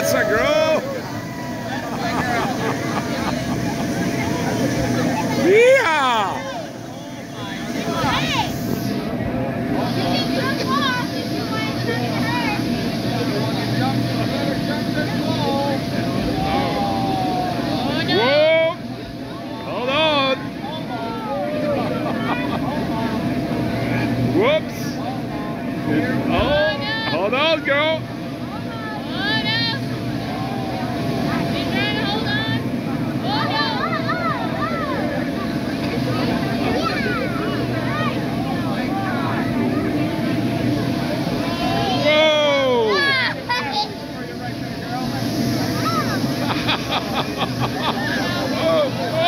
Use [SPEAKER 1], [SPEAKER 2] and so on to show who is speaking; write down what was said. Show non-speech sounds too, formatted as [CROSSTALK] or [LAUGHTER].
[SPEAKER 1] That's a girl. Yeah. Whoops. Oh, hold on, girl. [LAUGHS] oh, oh.